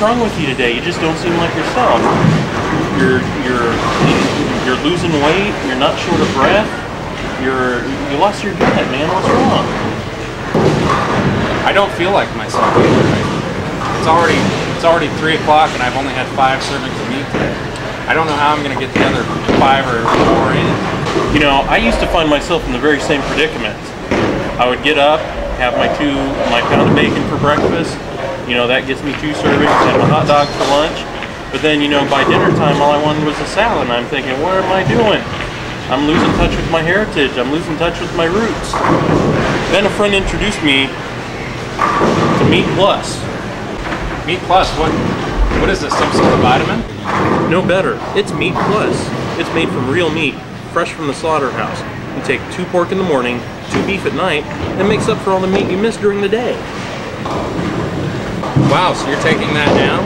What's wrong with you today? You just don't seem like yourself. You're you're you're losing weight. You're not short of breath. You're you lost your gut, man. What's wrong? I don't feel like myself either. It's already it's already three o'clock and I've only had five servings of meat today. I don't know how I'm gonna get the other five or four in. You know, I used to find myself in the very same predicament. I would get up, have my two my pound of bacon for breakfast. You know, that gets me two servings, and a hot dog for lunch. But then, you know, by dinner time, all I wanted was a salad, and I'm thinking, what am I doing? I'm losing touch with my heritage. I'm losing touch with my roots. Then a friend introduced me to Meat Plus. Meat Plus, what what is this? Some sort of vitamin? No better. It's Meat Plus. It's made from real meat, fresh from the slaughterhouse. You take two pork in the morning, two beef at night, and it makes up for all the meat you missed during the day. Wow, so you're taking that now?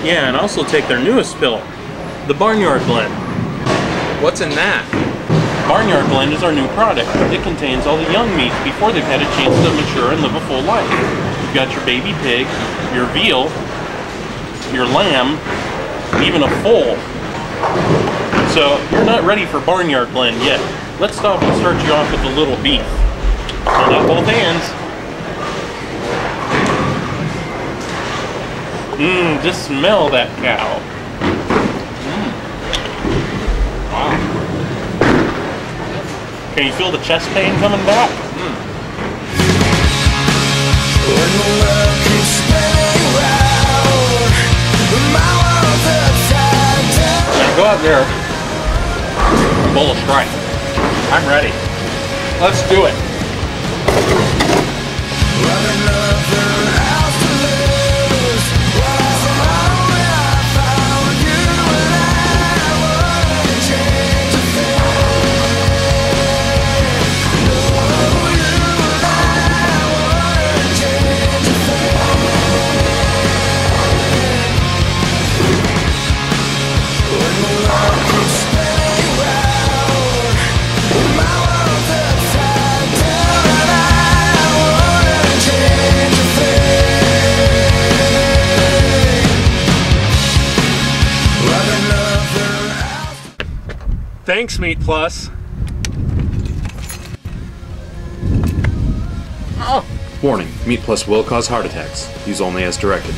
Yeah, and also take their newest spill, the Barnyard Blend. What's in that? Barnyard Blend is our new product. It contains all the young meats before they've had a chance to mature and live a full life. You've got your baby pig, your veal, your lamb, even a foal. So you're not ready for Barnyard Blend yet. Let's stop and start you off with the little beef. Hold out both hands. Mmm, just smell that cow. Wow. Can you feel the chest pain coming back? Now go out there bowl a strike. I'm ready. Let's do it. Thanks, Meat Plus. Warning, Meat Plus will cause heart attacks. Use only as directed.